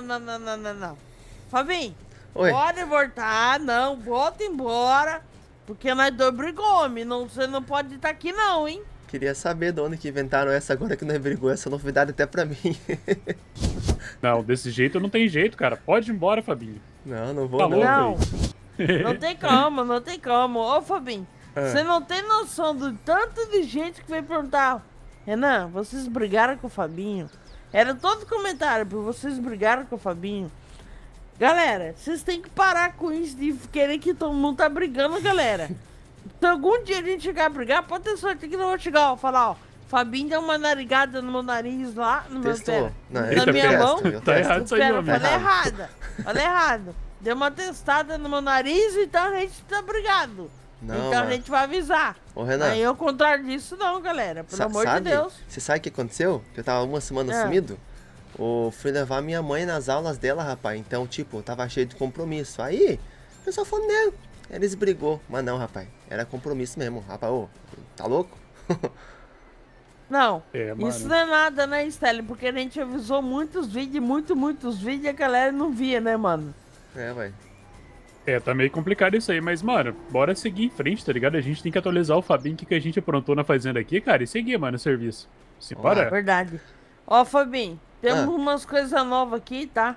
não, não, não, não, não, não. Fabinho, Oi. pode voltar, não, volta embora. Porque nós dois brigou, homem. Não, você não pode estar aqui não, hein? Queria saber de onde que inventaram essa agora que não é brigou. Essa novidade até pra mim. Não, desse jeito não tem jeito, cara. Pode ir embora, Fabinho. não, não vou Tá não. Não, não tem como, não tem como. Ô, Fabinho, Ah. você não tem noção do tanto de gente que veio perguntar. Renan, vocês brigaram com o Fabinho? Era todo comentário, porque vocês brigaram com o Fabinho. Galera, vocês têm que parar com isso de querer que todo mundo tá brigando, galera. Se algum dia a gente chegar a brigar, pode ter sorte que não vou chegar, ó, falar, ó. Fabinho deu uma narigada no meu nariz lá, no meu Testou. pé. Não, na eu minha testo, mão. eu Tá errado isso aí, meu eu amigo. falei errado. Falei errado. Deu uma testada no meu nariz, então a gente tá brigado. Não, então a gente vai avisar. Ô, Renan. Aí ao contrário disso, não, galera. Pelo Sa- amor sabe? de Deus. Você sabe o que aconteceu? Que eu tava uma semana É. sumido. Eu fui levar minha mãe nas aulas dela, rapaz. Então, tipo, eu tava cheio de compromisso. Aí, o pessoal falou, não. Eles brigou. Mas não, rapaz. Era compromisso mesmo. Rapaz, ô, tá louco? Não, É, isso não é nada, né, Stelle? Porque a gente avisou muitos vídeos, muito, muitos vídeos e a galera não via, né, mano? É, vai. É, tá meio complicado isso aí, mas, mano, bora seguir em frente, tá ligado? A gente tem que atualizar o Fabinho, o que, que a gente aprontou na fazenda aqui, cara, e seguir, mano, o serviço. Se lá. bora? Verdade. Ó, Fabinho, temos Ah. umas coisas novas aqui, tá?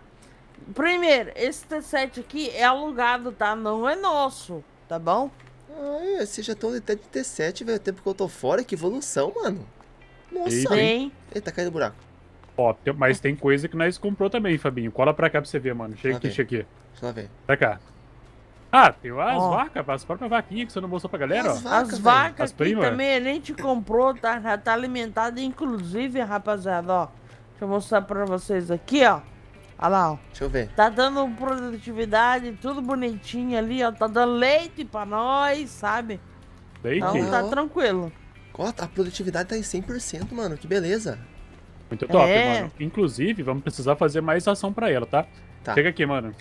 Primeiro, esse T7 aqui é alugado, tá? Não é nosso, tá bom? Ai, vocês já estão até de T7, velho. O tempo que eu tô fora, que evolução, mano. Nossa. Eita, Tem. Eita, caiu no buraco. Ó, mas tem coisa que nós comprou também, Fabinho. Cola pra cá pra você ver, mano. Chega aqui, chega aqui. Deixa eu lá ver. Pra cá. Ah, tem as Ó. vacas, as próprias vaquinhas que você não mostrou pra galera, As ó. vacas, As vacas As primas? também a gente comprou, tá? Já tá alimentada, inclusive, rapaziada, ó. Deixa eu mostrar pra vocês aqui, ó. Olha lá, ó. Deixa eu ver. Tá dando produtividade, tudo bonitinho ali, ó. Tá dando leite pra nós, sabe? Daí Então que tá tranquilo. Ó, a produtividade tá em 100%, mano. Que beleza. muito top, É. mano. Inclusive, vamos precisar fazer mais ação pra ela, tá? Tá. Chega aqui, mano.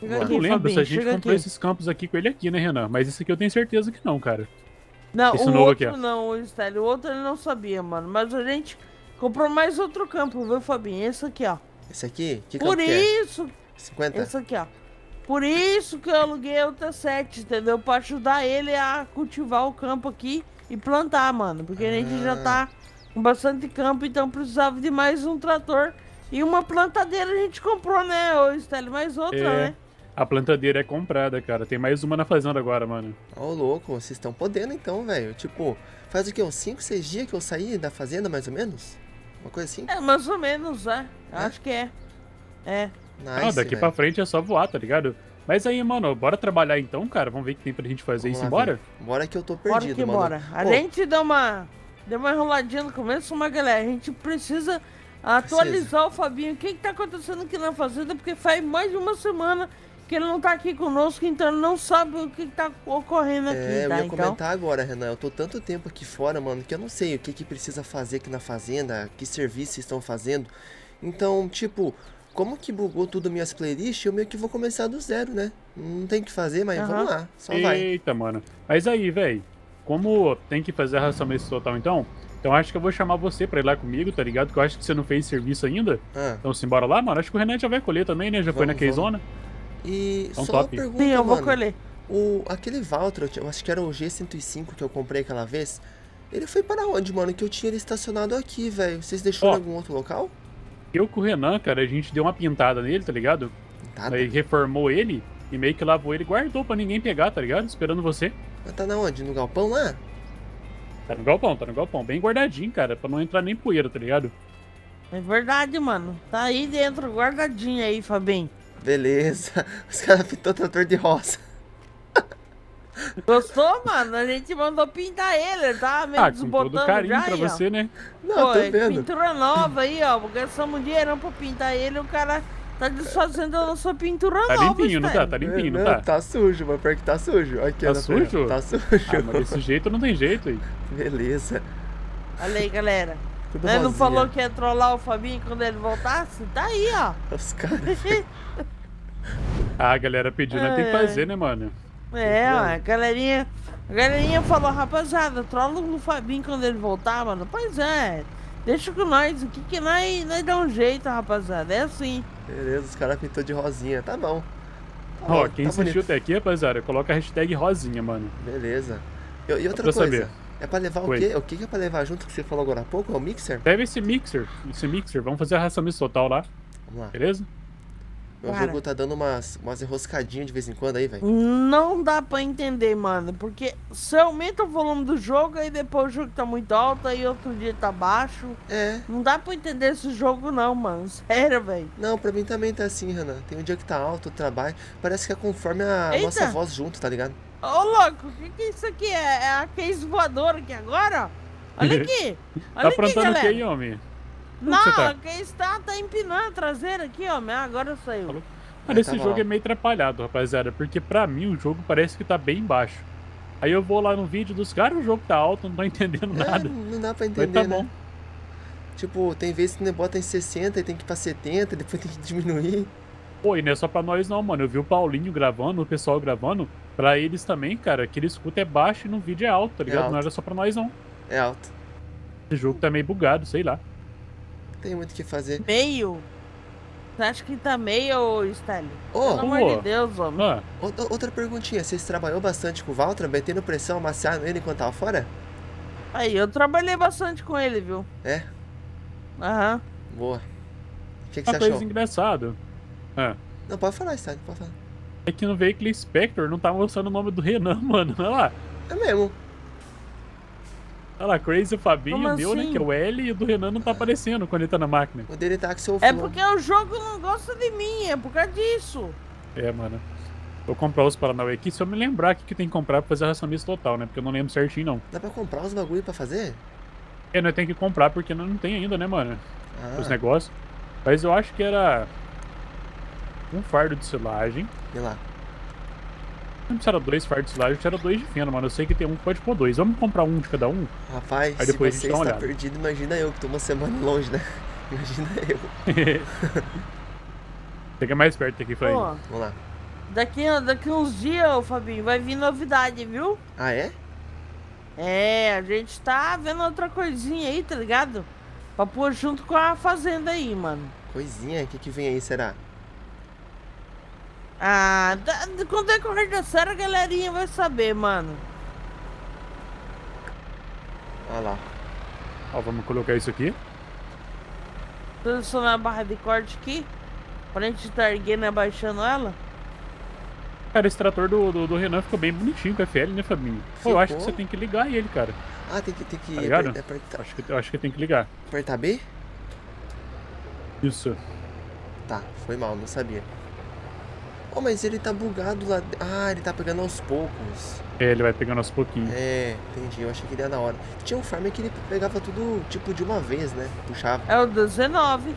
Chega Eu aqui, não lembro Fabinho, se a gente comprou aqui. esses campos aqui com ele aqui, né, Renan? Mas esse aqui eu tenho certeza que não, cara. Não, esse o novo outro aqui, não, o Stélio. O outro ele não sabia, mano. Mas a gente comprou mais outro campo, viu, Fabinho? Esse aqui, ó. Esse aqui, que Por campo que é? isso, 50? esse aqui, ó. Por isso que eu aluguei o T7, entendeu? Pra ajudar ele a cultivar o campo aqui e plantar, mano. Porque a gente já Ah. tá com bastante campo, então precisava de mais um trator. E uma plantadeira a gente comprou, né, ô Stélio? Mais outra, É. né? A plantadeira é comprada, cara. Tem mais uma na fazenda agora, mano. Ô, louco, vocês estão podendo então, velho. Tipo, faz o quê? Uns 5, 6 dias que eu saí da fazenda, mais ou menos? Uma coisa assim? É, mais ou menos, é. Acho que é. É. Nice, ah, daqui velho. pra frente é só voar, tá ligado? Mas aí, mano, bora trabalhar então, cara. Vamos ver o que tem pra gente fazer Vamos isso lá, embora? Bora que eu tô Bora perdido, que mano. bora. A Ô, gente deu uma, deu uma enroladinha no começo, mas galera, a gente precisa atualizar o Fabinho. O que, que tá acontecendo aqui na fazenda? Porque faz mais de uma semana que ele não tá aqui conosco, então ele não sabe o que, tá ocorrendo aqui, É, eu tá? ia Então, comentar agora, Renan. Eu tô tanto tempo aqui fora, mano, que eu não sei o que que precisa fazer aqui na fazenda, que serviço vocês estão fazendo. Então, tipo, como que bugou tudo minhas playlists, eu meio que vou começar do zero, né? Não tem o que fazer, mas Aham. vamos lá, só vai. Eita, mano. Mas aí, velho, como tem que fazer a ração mês total então, então acho que eu vou chamar você pra ir lá comigo, tá ligado? Que eu acho que você não fez serviço ainda. Ah, Então simbora lá, mano. Acho que o Renan já vai colher também, né? Já foi na Vamos, E Então, só top. uma pergunta, sim, eu vou mano. colher. O, aquele Valtra, eu acho que era o G105 que eu comprei aquela vez. Ele foi para onde, mano? Que eu tinha ele estacionado aqui, velho. Vocês deixaram em algum outro local? Eu com o Renan, cara, a gente deu uma pintada nele, tá ligado? Tá, Aí reformou ele e meio que lavou ele e guardou pra ninguém pegar, tá ligado? Esperando você. mas tá na onde? No galpão lá? Tá no galpão, tá no galpão. Bem guardadinho, cara, pra não entrar nem poeira, tá ligado? É verdade, mano. Tá aí dentro, guardadinho aí, Fabinho. Beleza. Os caras pintou trator de roça. Gostou, mano? A gente mandou pintar ele, tava meio Ah, com desbotando todo carinho já pra aí, ó. você, né? Não, Pô, tô é vendo. pintura nova aí, ó. Gastamos dinheirão pra pintar ele o cara tá desfazendo a nossa pintura Tá nova. limpinho, não tá? Tá limpinho, não não, tá? tá sujo, mas pior que tá sujo. Aqui, Tá ó, sujo? Tá sujo. Ah, mas desse jeito não tem jeito aí. Beleza. Olha aí, galera. Tudo Ele não falou que ia trollar o Fabinho quando ele voltasse? Tá aí, ó. Os caras. Ah, a galera pediu, né? Tem que É. fazer, né, mano? É, ó, a galerinha. A galerinha falou, rapaziada, trola no Fabinho quando ele voltar, mano. Pois é. Deixa com nós, o que que nós, nós dá um jeito, rapaziada. É assim. Beleza, os caras pintou de rosinha. Tá bom. Tá Ó, bom, quem tá assistiu bonito. até aqui, rapaziada, coloca a hashtag rosinha, mano. Beleza. E, e outra coisa, saber. É pra levar o Oi. quê? O que é pra levar junto que você falou agora há pouco? É o mixer? Leva esse mixer, esse mixer, vamos fazer a ração mista total lá, Vamos lá. beleza? Meu Cara. jogo tá dando umas, umas enroscadinhas de vez em quando aí, velho. Não dá pra entender, mano. Porque você aumenta o volume do jogo, aí depois o jogo tá muito alto, aí outro dia tá baixo. É. Não dá pra entender esse jogo, não, mano. Sério, velho. Não, pra mim também tá assim, Renan. Tem um dia que tá alto, trabalho. Parece que é conforme a Eita. nossa voz junto, tá ligado? Ô, louco, o que, que é isso aqui? É, é a case voadora aqui agora? Olha aqui. Tá Olha aqui, aprontando o que aí, homem? Onde Não, tá? a case tá, tá empinando a traseira aqui, ó. mas Agora saiu. Falou. Ah, Cara, esse tava jogo lá. é meio atrapalhado, rapaziada, porque pra mim o jogo parece que tá bem baixo. Aí eu vou lá no vídeo dos caras, o jogo tá alto, não tô entendendo É, nada. não dá pra Mas entender, tá né? bom. Tipo, tem vezes que bota em 60 e tem que ir pra 70, depois tem que diminuir. Pô, e não é só pra nós não, mano. Eu vi o Paulinho gravando, o pessoal gravando. Pra eles também, cara, que ele escuta é baixo e no vídeo é alto, tá ligado? alto. Não era só pra nós não. É alto. Esse jogo tá meio bugado, sei lá. Tem muito o que fazer. Meio. Você acha que tá meio, Stanley? Ô, Pelo amor de Deus, homem. Ah, outra- outra perguntinha. Vocês trabalhou bastante com o Valtra, metendo pressão, amaciando ele enquanto tava fora? Aí, eu trabalhei bastante com ele, viu? É? Aham. Boa. O que, que uma você coisa achou? engraçada. Ah, Não, pode falar, Stanley, pode falar. é que no veículo Spectre não tá mostrando o nome do Renan, mano. Olha lá. É mesmo. Olha lá, Crazy Fabinho, Como o meu, né? assim? Que é o L e o do Renan não tá aparecendo quando ele tá na máquina. O dele tá com seu É porque o jogo não gosta de mim, é por causa disso. É, mano. Vou comprar os Paranauê aqui, se eu me lembrar o que, que tem que comprar pra fazer a ração mista total, né? Porque eu não lembro certinho, não. Dá pra comprar os bagulho pra fazer? É, nós tem que comprar porque não não tem ainda, né, mano? Ah, Os negócios. Mas eu acho que era um fardo de silagem. sei lá. Não sei se era dois fardos de silagem, se era dois de feno, mano. Eu sei que tem um que pode pôr dois. Vamos comprar um de cada um? Rapaz, Aí se depois a gente você dá uma está olhada. perdido, imagina eu, que tô uma semana longe, né? Imagina eu. Chega mais perto aqui, Flavinho. Pô, Vamos lá. daqui, daqui uns dias, ô Fabinho, vai vir novidade, viu? Ah, é? É, a gente tá vendo outra coisinha aí, tá ligado? Pra pôr junto com a fazenda aí, mano. Coisinha, o que que vem aí, será? Ah, da, da- com o decorrer da série a galerinha vai saber, mano. Olha lá. Ó, vamos colocar isso aqui. Selecionar a barra de corte aqui. Pra gente estar erguendo e abaixando ela. Cara, esse trator do, do, do Renan ficou bem bonitinho com a FL, né, Fabinho? Pô, eu acho que você tem que ligar ele, cara. Ah, tem que, tem que Tá aper- apertar, Acho que, eu acho que tem que ligar. apertar B? Isso. Tá, foi mal, não sabia. Oh, mas ele tá bugado lá. Ah, ele tá pegando aos poucos. É, ele vai pegando aos pouquinhos. É, entendi. Eu achei que ele ia na hora. Tinha um farm que ele pegava tudo, tipo, de uma vez, né? Puxava. É o 19.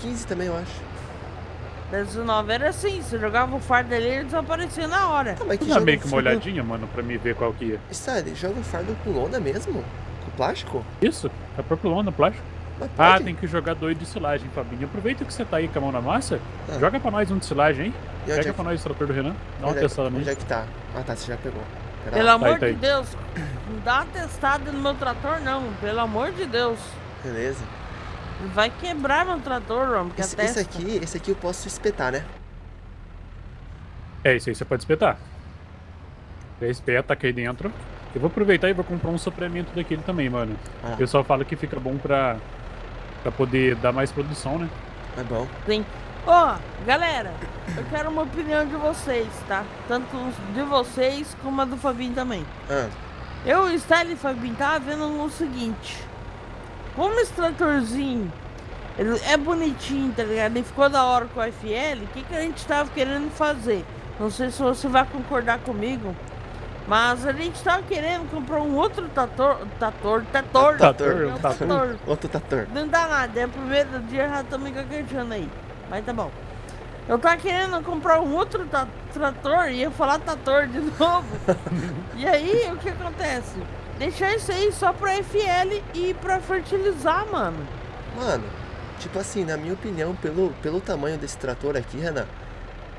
15 também, eu acho. 19 era assim, você jogava o fardo ali e ele desaparecia na hora. Ah, mas que dá meio que uma fardo- olhadinha, mano, pra me ver qual que é. Está, ele joga o fardo com lona mesmo? Com plástico? Isso, é próprio lona, plástico. Ah, tem que jogar dois de silagem, Fabinho. Aproveita que você tá aí com a mão na massa, Ah. joga pra nós um de silagem, hein? Onde Pega é pra que- nós o trator do Renan. Dá uma onde é- testada Onde nele. é que tá? Ah, tá, você já pegou. Pera Pelo lá. amor tá aí. de Deus, não dá uma testada no meu trator não, pelo amor de Deus. Beleza. Vai quebrar meu trator, a Esse, testa. esse aqui, esse aqui eu posso espetar, né? É, isso aí você pode espetar. Já espeta aqui dentro. Eu vou aproveitar e vou comprar um suplemento daquele também, mano. Ah, O pessoal fala que fica bom pra, pra poder dar mais produção, né? é bom. Sim. Ó, galera, eu quero uma opinião de vocês, tá? Tanto de vocês como a do Fabinho também. Ah, Eu, Style e Fabinho, tava vendo o seguinte. Como esse tratorzinho ele é bonitinho, tá ligado? Ele ficou da hora com o FL, o que, que a gente tava querendo fazer? Não sei se você vai concordar comigo, mas a gente tava querendo comprar um outro tator. Tator, tator, Tator, não, tator. tator. outro tator. Não dá nada, é o primeiro dia já tô me gaguejando aí. Mas tá bom. Eu tava querendo comprar um outro trator e ia falar trator de novo. e aí, o que acontece? Deixar isso aí só pra FL e pra fertilizar, mano. Mano, tipo assim, na minha opinião, pelo, pelo tamanho desse trator aqui, Renan,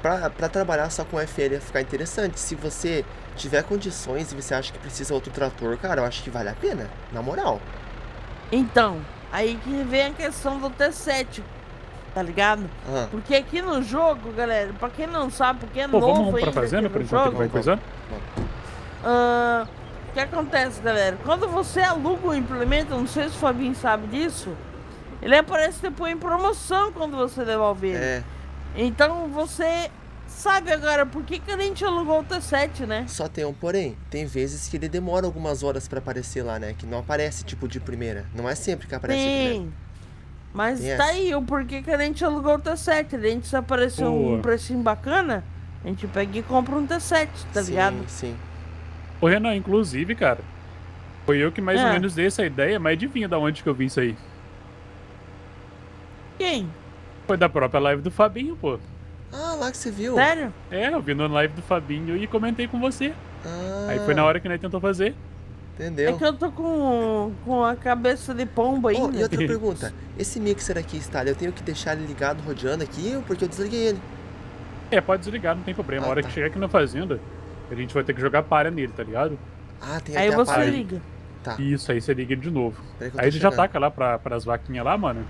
pra, pra trabalhar só com FL ia ficar interessante. Se você tiver condições e você acha que precisa outro trator, cara, eu acho que vale a pena. Na moral. Então, aí que vem a questão do T7. Tá ligado? Ah, Porque aqui no jogo, galera, pra quem não sabe, porque é Pô, novo vamos pra ainda fazenda por no enquanto jogo, vai coisando? ah, o que acontece, galera? Quando você aluga um implemento, não sei se o Fabinho sabe disso, ele aparece depois em promoção quando você devolve ele. é. Então você sabe agora por que, que a gente alugou o T7, né? Só tem um porém. Tem vezes que ele demora algumas horas pra aparecer lá, né? Que não aparece, tipo, de primeira. Não é sempre que aparece de primeira. Mas Tem tá essa. aí o porquê que a gente alugou o T7. A gente se apareceu um Boa. precinho bacana, a gente pega e compra um T7, tá sim, ligado? Sim. Ô, Renan, inclusive, cara, foi eu que mais ou É. menos dei essa ideia, mas adivinha da onde que eu vi isso aí? Quem? Foi da própria live do Fabinho, pô. Ah, lá que você viu. Sério? É, eu vi na live do Fabinho e comentei com você. Ah, Aí foi na hora que nós tentou fazer. Entendeu? É que eu tô com, com a cabeça de pombo Oh, ainda. e outra pergunta. Esse mixer aqui, Stalin, eu tenho que deixar ele ligado, rodeando aqui, ou porque eu desliguei ele? É, pode desligar, não tem problema. Ah, a hora tá. que chegar aqui na fazenda, a gente vai ter que jogar palha nele, tá ligado? Ah, tem Aí até a você liga. Tá, Isso, aí você liga ele de novo. Aí ele já taca lá pra, pras vaquinhas lá, mano.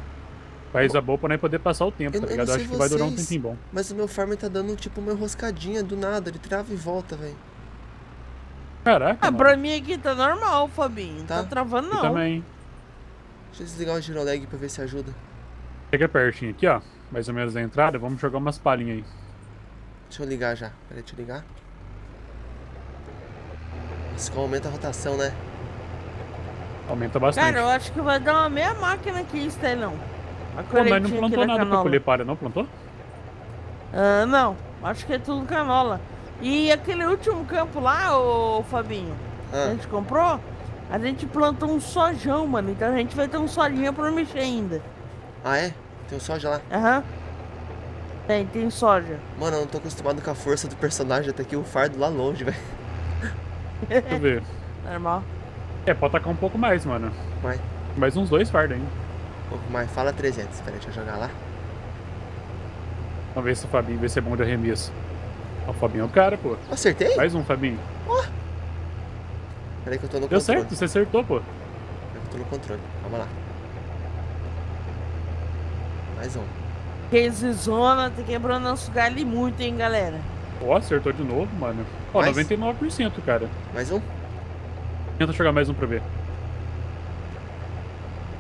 Faz a boa pra nós poder passar o tempo, Eu- tá eu ligado? Eu acho que vai durar um vocês, tempinho bom. Mas o meu farmer tá dando tipo uma enroscadinha do nada, ele trava e volta, velho. Caraca, Ah, mano. pra mim aqui tá normal, Fabinho. Tá, Tá. travando não. também. Deixa eu desligar o girolag pra ver se ajuda. Chega pertinho aqui, ó. Mais ou menos da entrada. Vamos jogar umas palhinhas aí. Deixa eu ligar já. Peraí, deixa eu ligar. Isso aumenta a rotação, né? Aumenta bastante. Cara, eu acho que vai dar uma meia máquina aqui, Estelão. A Pô, mas não plantou da nada colher palha, não plantou? Ah, não. Acho que é tudo canola. E aquele último campo lá, ô Fabinho, que a Ah, gente comprou, a gente plantou um sojão, mano. Então a gente vai ter um sojinha pra mexer ainda. ah é? Tem um soja lá. Aham. Tem, tem soja. Mano, eu não tô acostumado com a força do personagem até aqui o fardo lá longe, velho. Deixa eu ver. Normal. É, pode tacar um pouco mais, mano. Vai, Mais uns dois fardos ainda. Um pouco mais. Fala 300. Peraí, deixa eu jogar lá. Vamos ver se o Fabinho vai ser bom de arremesso. Ó, O Fabinho é o cara, pô. Acertei? Mais um, Fabinho. Peraí que eu tô no Deu controle. certo, você acertou, pô. Peraí que eu tô no controle. Vamos lá. Mais um. Case zona tá quebrando nosso galho muito, hein, galera. Ó, acertou de novo, mano. Ó, Mais? 99%, cara. Mais um? Tenta jogar mais um pra ver.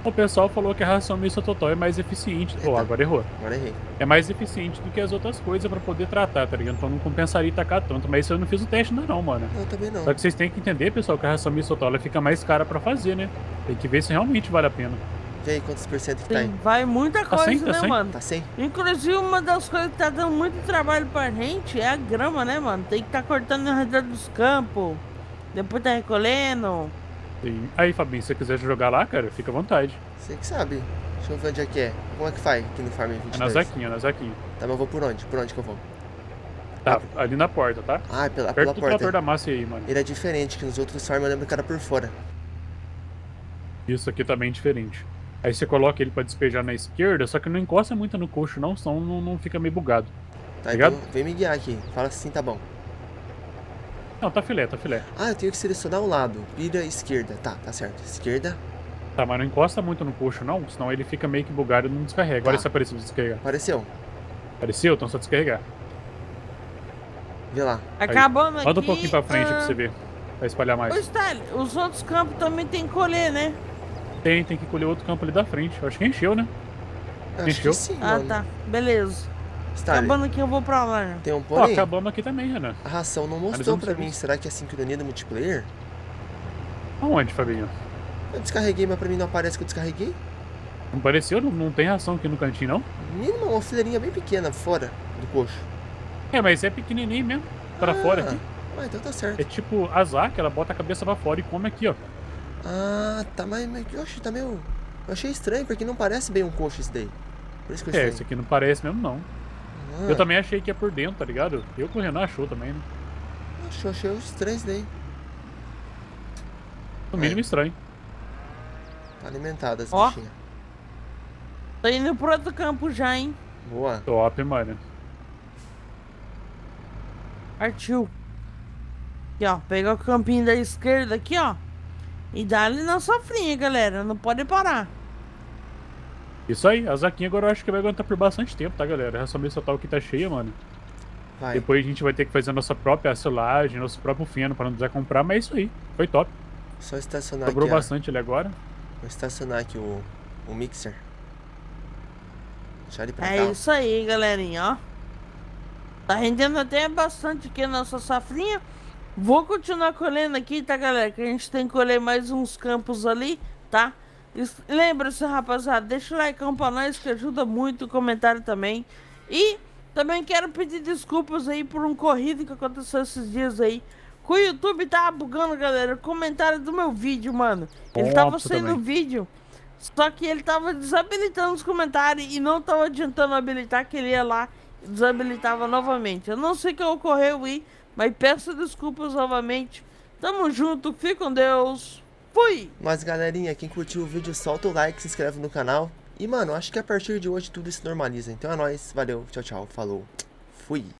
O pessoal falou que a ração mista total é mais eficiente. Pô, Eita. agora errou. Agora errei. É mais eficiente do que as outras coisas pra poder tratar, tá ligado? Então não compensaria tacar tanto. Mas isso eu não fiz o teste ainda não, mano. Não, também não. Só que vocês têm que entender, pessoal, que a ração mista total ela fica mais cara pra fazer, né? Tem que ver se realmente vale a pena. Vê aí quantos por cento que tá aí. Tem, vai muita Tá coisa, sem, tá né, sem? mano? Tá 100? Inclusive, uma das coisas que tá dando muito trabalho pra gente é a grama, né, mano? Tem que tá cortando ao redor dos campos, depois tá recolhendo. Aí, Fabinho, se você quiser jogar lá, cara, fica à vontade. Você que sabe. Deixa eu ver onde é que é. Como é que faz aqui no Farm É 22? na Zaquinha, na Zaquinha. Tá, mas eu vou por onde? Por onde que eu vou? Tá, ali na porta, tá? Ah, é pela, Perto pela do porta. trator da massa aí, mano. Ele é diferente, que nos outros Farm eu lembro que era por fora. Isso aqui também é diferente. Aí você coloca ele pra despejar na esquerda, só que não encosta muito no coxo não, senão não, não fica meio bugado. Tá, Obrigado. então vem me guiar aqui. Fala assim, tá bom. Não, tá filé, tá filé. Ah, eu tenho que selecionar um lado. Vira esquerda. Tá, tá certo. Esquerda. Tá, mas não encosta muito no coxo não, senão ele fica meio que bugado e não descarrega. Olha Tá. se apareceu pra descarregar. Apareceu. Apareceu? Então só descarregar. Vê lá. Acabando aqui. Manda um pouquinho pra frente ah, pra você ver. Vai espalhar mais. Stalin, os outros campos também tem que colher, né? Tem, tem que colher outro campo ali da frente. Eu acho que encheu, né? Acho Encheu? que sim, Ah, tá. Beleza. Starley, Acabando aqui, eu vou pra lá. né? tem um Ó, porém. acabamos aqui também, Renan. A ração não mostrou pra mim. Será que é sincronia do multiplayer? Aonde, Fabinho? Eu descarreguei, mas pra mim não aparece que eu descarreguei. Não pareceu? Não, não tem ração aqui no cantinho, não? Mínimo uma fileirinha bem pequena fora do coxo. É, mas é pequenininho mesmo. Pra Ah, fora aqui. Ah, então tá certo. É tipo azar que ela bota a cabeça pra fora e come aqui, ó. Ah, tá, mas, mas oxe, tá meio... Eu achei estranho, porque não parece bem um coxo esse daí. Por isso que eu É, achei. esse aqui não parece mesmo, não. Ah, Eu também achei que é por dentro, tá ligado? Eu que o Renan achou também, né? Achei, achei estranho isso daí. No mínimo É. estranho. Tá alimentada as Ó. bichinhas. Tô indo pro outro campo já, hein? Boa. Top, mano. Partiu. Aqui, ó. Pegar o campinho da esquerda aqui, ó. E dá ali na sofrinha, galera. Não pode parar. Isso aí, a Zaquinha agora eu acho que vai aguentar por bastante tempo, tá, galera? Essa mesa tal aqui tá cheia, mano. Vai. Depois a gente vai ter que fazer a nossa própria silagem, nosso próprio feno pra não precisar comprar, mas é isso aí. Foi top. Só estacionar Sobrou aqui, ó. bastante ele agora. Vou estacionar aqui o, o mixer. Deixar ele pra É cá. ó. isso aí, galerinha, ó. Tá rendendo até bastante aqui a nossa safrinha. Vou continuar colhendo aqui, tá, galera? Que a gente tem que colher mais uns campos ali, tá? Lembra-se, rapaziada, deixa o like pra nós que ajuda muito, o comentário também. E também quero pedir desculpas aí por um corrido que aconteceu esses dias aí. Que o YouTube tava bugando, galera, o comentário do meu vídeo, mano. Ele tava saindo também. vídeo, só que ele tava desabilitando os comentários e não tava adiantando habilitar que ele ia lá e desabilitava novamente. Eu não sei o que ocorreu aí, mas peço desculpas novamente. Tamo junto, fique com Deus. Fui! Mas galerinha, quem curtiu o vídeo, solta o like, se inscreve no canal. E mano, acho que a partir de hoje tudo se normaliza. Então é nóis, valeu, tchau, tchau, falou, fui.